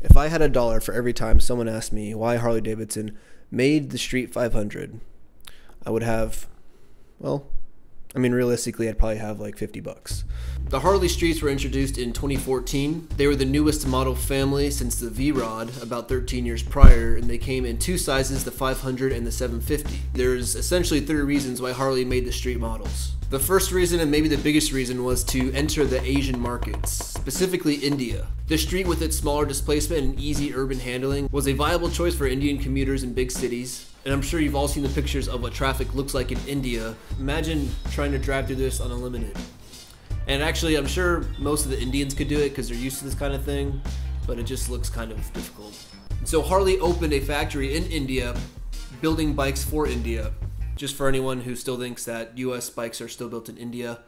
If I had a dollar for every time someone asked me why Harley Davidson made the Street 500, I would have, well, I mean, realistically, I'd probably have like 50 bucks. The Harley Streets were introduced in 2014. They were the newest model family since the V-Rod about 13 years prior, and they came in two sizes, the 500 and the 750. There's essentially three reasons why Harley made the street models. The first reason, and maybe the biggest reason, was to enter the Asian markets, specifically India. The street, with its smaller displacement and easy urban handling, was a viable choice for Indian commuters in big cities. And I'm sure you've all seen the pictures of what traffic looks like in India. Imagine trying to drive through this on unlimited. And actually, I'm sure most of the Indians could do it because they're used to this kind of thing, but it just looks kind of difficult. So Harley opened a factory in India building bikes for India. Just for anyone who still thinks that US bikes are still built in India,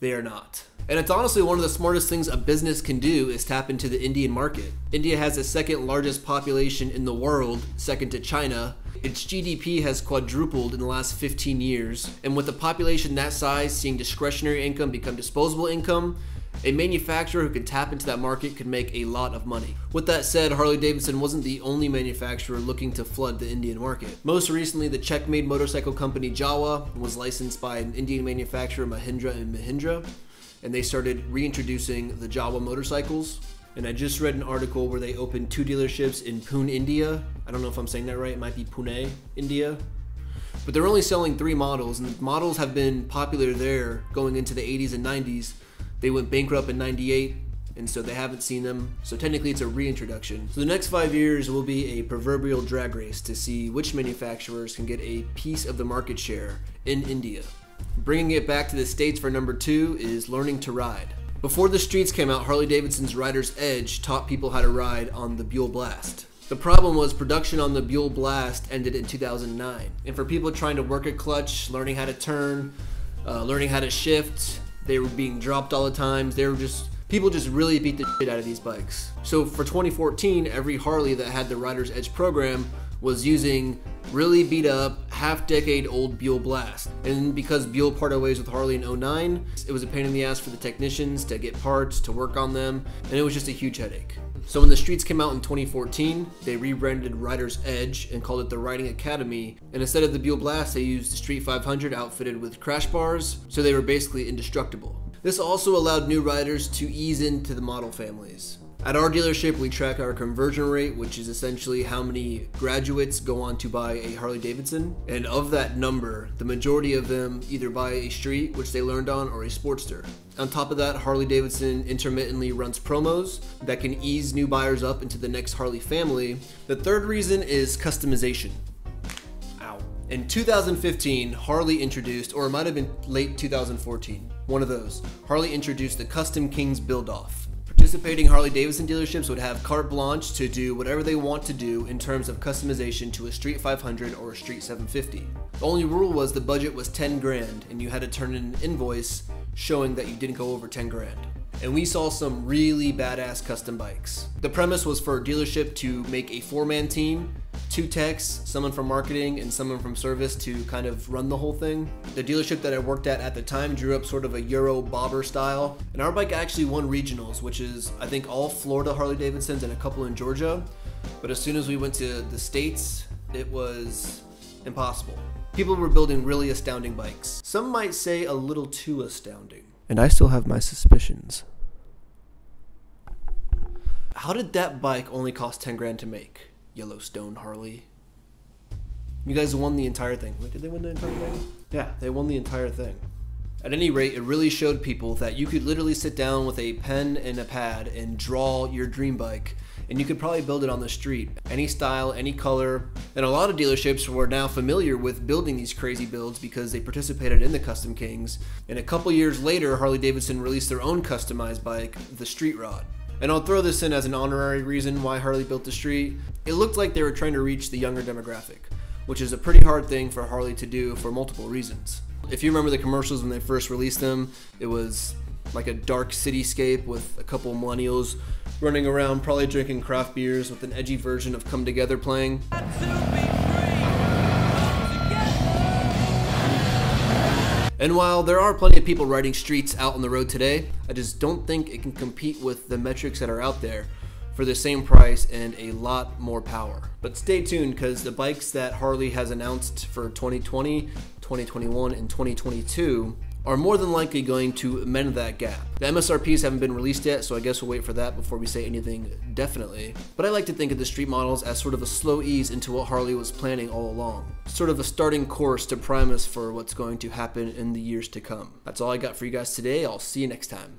they are not. And it's honestly one of the smartest things a business can do is tap into the Indian market. India has the second largest population in the world, second to China. Its GDP has quadrupled in the last 15 years, and with a population that size seeing discretionary income become disposable income, a manufacturer who can tap into that market could make a lot of money. With that said, Harley Davidson wasn't the only manufacturer looking to flood the Indian market. Most recently, the Czech-made motorcycle company Jawa was licensed by an Indian manufacturer Mahindra and Mahindra, and they started reintroducing the Jawa motorcycles. And I just read an article where they opened two dealerships in Pune, India. I don't know if I'm saying that right. It might be Pune, India. But they're only selling three models, and models have been popular there going into the 80s and 90s they went bankrupt in 98, and so they haven't seen them. So technically, it's a reintroduction. So the next five years will be a proverbial drag race to see which manufacturers can get a piece of the market share in India. Bringing it back to the States for number two is learning to ride. Before the streets came out, Harley Davidson's Rider's Edge taught people how to ride on the Buell Blast. The problem was production on the Buell Blast ended in 2009. And for people trying to work a clutch, learning how to turn, uh, learning how to shift, they were being dropped all the times. They were just people just really beat the shit out of these bikes. So for 2014, every Harley that had the Rider's Edge program was using really beat up, half decade old Buell Blast. And because Buell parted ways with Harley in 09, it was a pain in the ass for the technicians to get parts, to work on them, and it was just a huge headache. So when the Streets came out in 2014, they rebranded Rider's Edge and called it the Riding Academy. And instead of the Buell Blast, they used the Street 500 outfitted with crash bars, so they were basically indestructible. This also allowed new riders to ease into the model families. At our dealership, we track our conversion rate, which is essentially how many graduates go on to buy a Harley Davidson. And of that number, the majority of them either buy a street, which they learned on, or a Sportster. On top of that, Harley Davidson intermittently runs promos that can ease new buyers up into the next Harley family. The third reason is customization. Ow. In 2015, Harley introduced, or it might have been late 2014, one of those, Harley introduced the Custom Kings build off. Participating Harley Davidson dealerships would have carte blanche to do whatever they want to do in terms of customization to a Street 500 or a Street 750. The only rule was the budget was 10 grand and you had to turn in an invoice showing that you didn't go over 10 grand and we saw some really badass custom bikes. The premise was for a dealership to make a four man team, two techs, someone from marketing, and someone from service to kind of run the whole thing. The dealership that I worked at at the time drew up sort of a Euro bobber style, and our bike actually won regionals, which is, I think, all Florida Harley Davidsons and a couple in Georgia. But as soon as we went to the States, it was impossible. People were building really astounding bikes. Some might say a little too astounding. And I still have my suspicions. How did that bike only cost 10 grand to make? Yellowstone Harley. You guys won the entire thing. Wait, did they win the entire thing? Yeah, they won the entire thing. At any rate, it really showed people that you could literally sit down with a pen and a pad and draw your dream bike, and you could probably build it on the street. Any style, any color. And a lot of dealerships were now familiar with building these crazy builds because they participated in the Custom Kings. And a couple years later, Harley Davidson released their own customized bike, the Street Rod. And I'll throw this in as an honorary reason why Harley built the street. It looked like they were trying to reach the younger demographic, which is a pretty hard thing for Harley to do for multiple reasons. If you remember the commercials when they first released them, it was like a dark cityscape with a couple millennials running around, probably drinking craft beers with an edgy version of Come Together playing. And while there are plenty of people riding streets out on the road today, I just don't think it can compete with the metrics that are out there. for the same price and a lot more power. But stay tuned because the bikes that Harley has announced for 2020, 2021, and 2022 are more than likely going to mend that gap. The MSRPs haven't been released yet, so I guess we'll wait for that before we say anything definitely. But I like to think of the street models as sort of a slow ease into what Harley was planning all along. Sort of a starting course to prime us for what's going to happen in the years to come. That's all I got for you guys today. I'll see you next time.